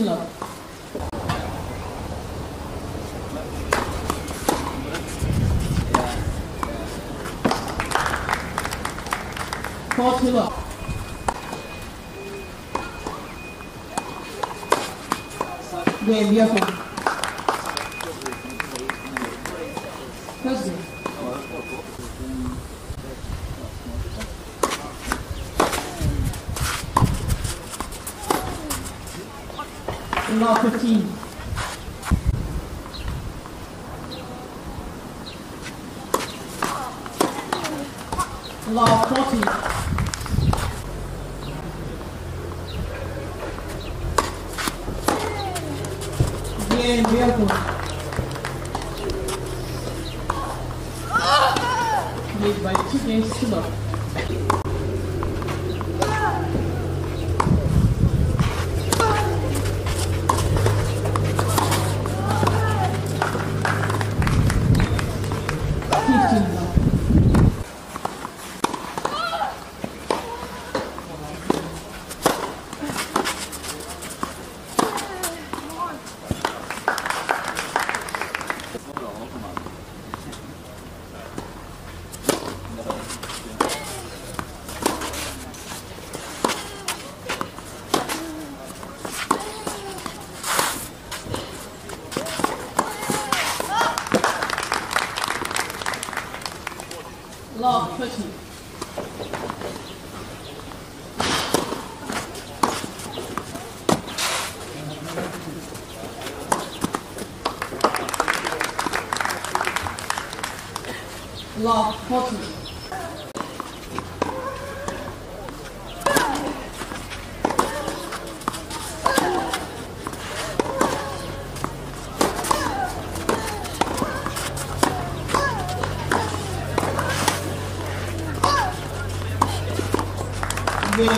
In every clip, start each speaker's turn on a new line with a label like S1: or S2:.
S1: Bismillah. Fatıla. Gel yapalım. Hızlı. Your phone. Thursday. Law 15. Law 40. Bien, viejo. Made by two games to love. 老，我。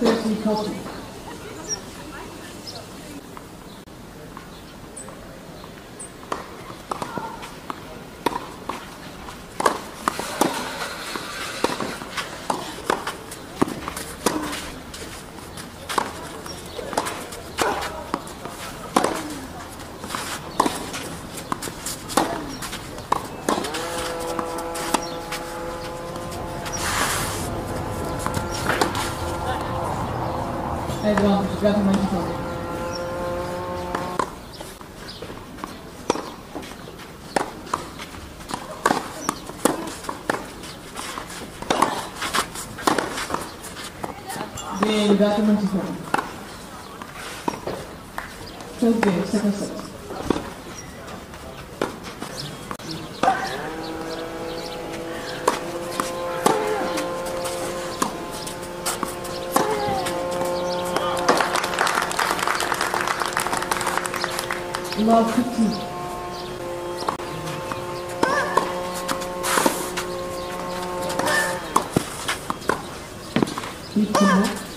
S1: thirty copies. Copy. Then government copy. First game, second Allah'a şükür. Bitti mi?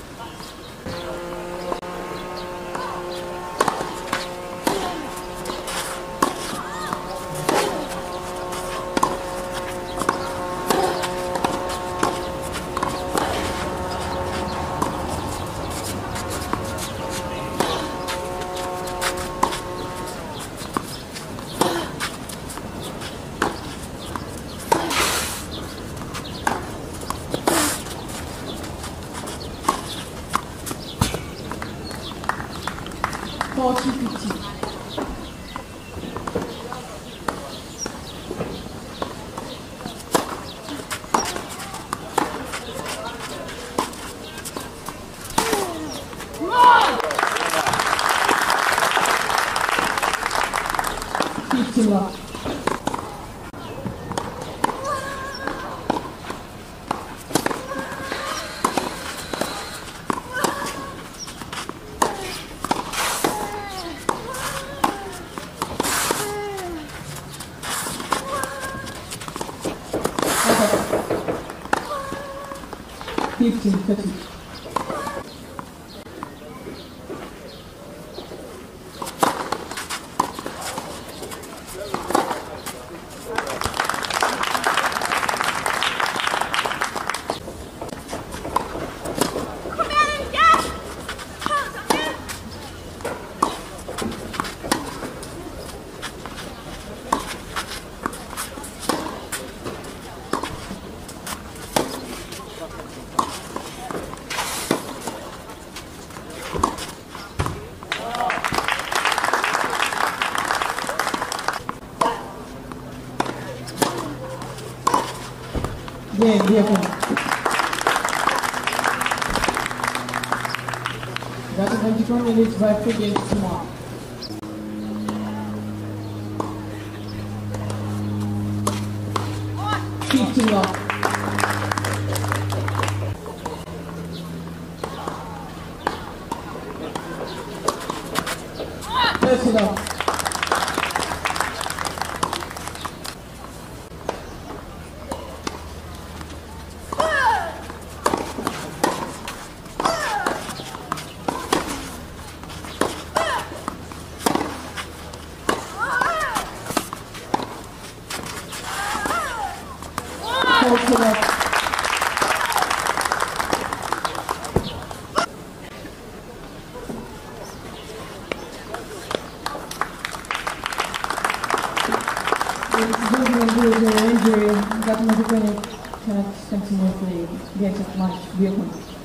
S1: 嗯。Bien, bien. That's 24 minutes by free games tomorrow. Fifteen love. Thirty love. Forty today. Andrea, Governor of the